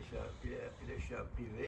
Pleșa, Ple- Pleșa Pivei,